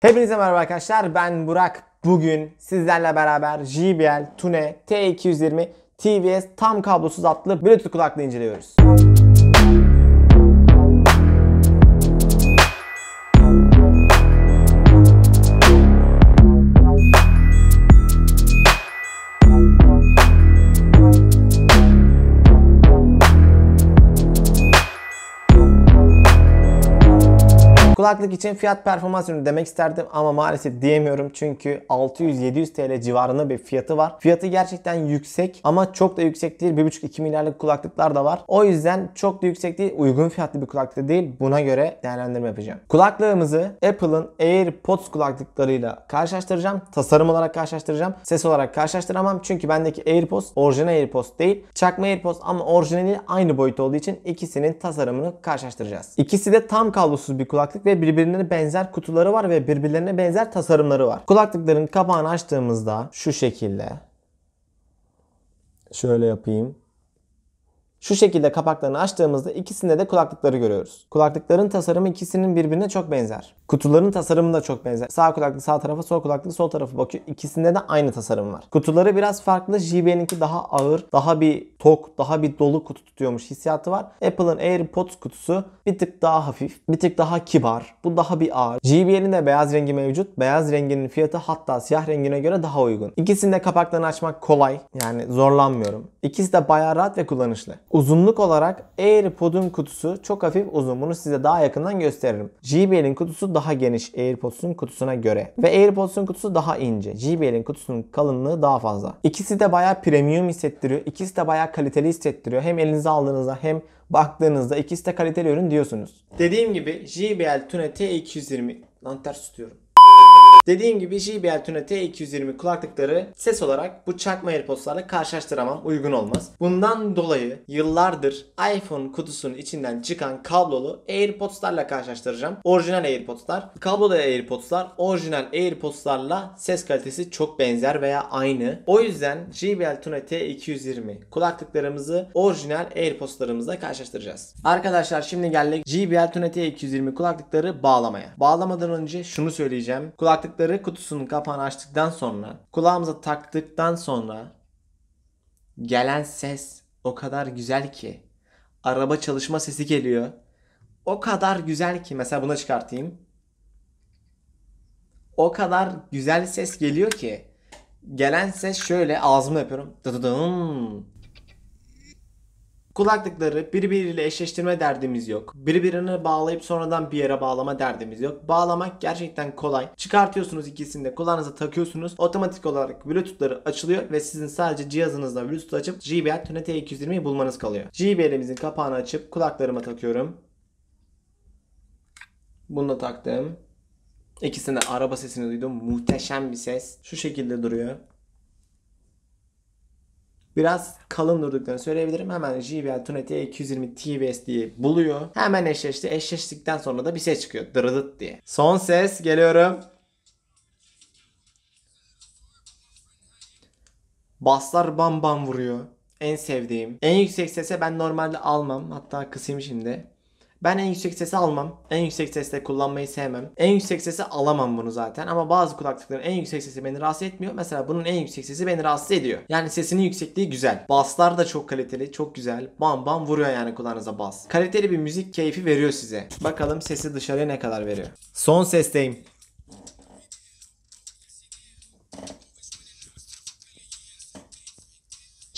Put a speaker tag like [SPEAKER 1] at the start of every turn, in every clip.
[SPEAKER 1] Hepinize merhaba arkadaşlar. Ben Burak. Bugün sizlerle beraber JBL Tune T220 TVS tam kablosuz adlı Bluetooth kulaklığı inceliyoruz. Kulaklık için fiyat performans ürünü demek isterdim ama maalesef diyemiyorum çünkü 600-700 TL civarında bir fiyatı var. Fiyatı gerçekten yüksek ama çok da yüksek değil. 1,5-2 milyarlık kulaklıklar da var. O yüzden çok da yüksek değil. Uygun fiyatlı bir kulaklık değil. Buna göre değerlendirme yapacağım. Kulaklığımızı Apple'ın AirPods kulaklıklarıyla karşılaştıracağım. Tasarım olarak karşılaştıracağım. Ses olarak karşılaştıramam çünkü bendeki AirPods orijinal AirPods değil. Çakma AirPods ama orijinali aynı boyut olduğu için ikisinin tasarımını karşılaştıracağız. İkisi de tam kablosuz bir kulaklık ve birbirine benzer kutuları var ve birbirlerine benzer tasarımları var. Kulaklıkların kapağını açtığımızda şu şekilde şöyle yapayım. Şu şekilde kapaklarını açtığımızda ikisinde de kulaklıkları görüyoruz. Kulaklıkların tasarımı ikisinin birbirine çok benzer. Kutuların tasarımı da çok benzer. Sağ kulaklık sağ tarafa, sol kulaklık sol tarafa bakıyor. İkisinde de aynı tasarım var. Kutuları biraz farklı. JBL'inki daha ağır, daha bir tok, daha bir dolu kutu tutuyormuş hissiyatı var. Apple'ın AirPods kutusu bir tık daha hafif, bir tık daha kibar. Bu daha bir ağır. JBL'in de beyaz rengi mevcut. Beyaz renginin fiyatı hatta siyah rengine göre daha uygun. İkisinde kapaklarını açmak kolay. Yani zorlanmıyorum. İkisi de bayağı rahat ve kullanışlı. Uzunluk olarak AirPod'un kutusu çok hafif uzun. Bunu size daha yakından gösteririm. JBL'in kutusu daha geniş AirPods'un kutusuna göre. Ve AirPods'un kutusu daha ince. JBL'in kutusunun kalınlığı daha fazla. İkisi de bayağı premium hissettiriyor. İkisi de bayağı kaliteli hissettiriyor. Hem elinize aldığınızda hem baktığınızda ikisi de kaliteli ürün diyorsunuz. Dediğim gibi JBL Tune T220 lan ters tutuyorum. Dediğim gibi JBL Tune T220 kulaklıkları ses olarak bu çakma AirPods'larla karşılaştıramam. Uygun olmaz. Bundan dolayı yıllardır iPhone kutusunun içinden çıkan kablolu AirPods'larla karşılaştıracağım. Orijinal AirPods'lar. Kablolu AirPods'lar orijinal AirPods'larla ses kalitesi çok benzer veya aynı. O yüzden JBL Tune T220 kulaklıklarımızı orijinal AirPods'larımızla karşılaştıracağız. Arkadaşlar şimdi geldik JBL Tune T220 kulaklıkları bağlamaya. Bağlamadan önce şunu söyleyeceğim. Kulaklık kulaklıkları kutusunun kapağını açtıktan sonra kulağımıza taktıktan sonra gelen ses o kadar güzel ki araba çalışma sesi geliyor. O kadar güzel ki mesela buna çıkartayım. O kadar güzel ses geliyor ki gelen ses şöyle ağzımla yapıyorum. Dıdıdım. Kulaklıkları birbiriyle eşleştirme derdimiz yok. Birbirine bağlayıp sonradan bir yere bağlama derdimiz yok. Bağlamak gerçekten kolay. Çıkartıyorsunuz ikisini de kulağınıza takıyorsunuz. Otomatik olarak Bluetooth'ları açılıyor ve sizin sadece cihazınızda Bluetooth açıp JBL Tune T220'yi bulmanız kalıyor. JBL'imizin kapağını açıp kulaklarıma takıyorum. Bunu da taktım. İkisinde araba sesini duydum. Muhteşem bir ses. Şu şekilde duruyor biraz kalın durduklarını söyleyebilirim. Hemen JBL Tune T220 TVS diye buluyor. Hemen eşleşti. Eşleştikten sonra da bir ses çıkıyor. Dırıdıt diye. Son ses geliyorum. Basslar bam bam vuruyor. En sevdiğim. En yüksek sese ben normalde almam. Hatta kısayım şimdi. Ben en yüksek sesi almam. En yüksek sesle kullanmayı sevmem. En yüksek sesi alamam bunu zaten. Ama bazı kulaklıkların en yüksek sesi beni rahatsız etmiyor. Mesela bunun en yüksek sesi beni rahatsız ediyor. Yani sesinin yüksekliği güzel. Baslar da çok kaliteli, çok güzel. Bam bam vuruyor yani kulağınıza bas. Kaliteli bir müzik keyfi veriyor size. Bakalım sesi dışarıya ne kadar veriyor. Son sesteyim.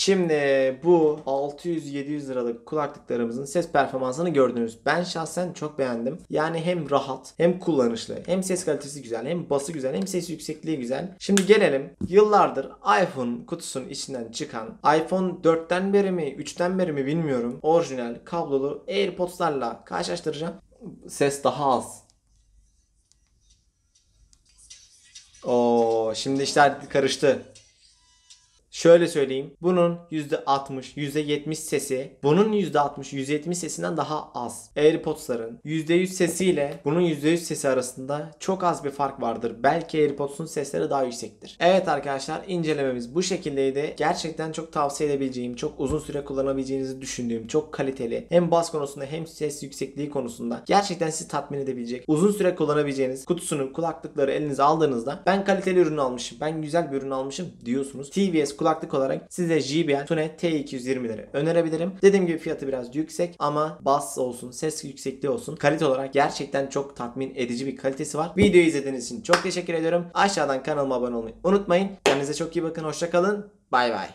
[SPEAKER 1] Şimdi bu 600-700 liralık kulaklıklarımızın ses performansını gördünüz. Ben şahsen çok beğendim. Yani hem rahat hem kullanışlı hem ses kalitesi güzel hem bası güzel hem ses yüksekliği güzel. Şimdi gelelim yıllardır iPhone kutusunun içinden çıkan iPhone 4'ten beri mi 3'ten beri mi bilmiyorum. Orijinal kablolu AirPods'larla karşılaştıracağım. Ses daha az. Oo, şimdi işler karıştı. Şöyle söyleyeyim. Bunun %60, %70 sesi bunun %60, %70 sesinden daha az. AirPods'ların %100 sesiyle bunun %100 sesi arasında çok az bir fark vardır. Belki AirPods'un sesleri daha yüksektir. Evet arkadaşlar incelememiz bu şekildeydi. Gerçekten çok tavsiye edebileceğim, çok uzun süre kullanabileceğinizi düşündüğüm, çok kaliteli hem bas konusunda hem ses yüksekliği konusunda gerçekten sizi tatmin edebilecek, uzun süre kullanabileceğiniz kutusunu, kulaklıkları elinize aldığınızda ben kaliteli ürün almışım, ben güzel bir ürün almışım diyorsunuz. TVS kulaklık olarak size JBL Tune T220'leri önerebilirim. Dediğim gibi fiyatı biraz yüksek ama bas olsun, ses yüksekliği olsun, kalite olarak gerçekten çok tatmin edici bir kalitesi var. Videoyu izlediğiniz için çok teşekkür ediyorum. Aşağıdan kanalıma abone olmayı unutmayın. Kendinize çok iyi bakın. Hoşçakalın. Bay bay.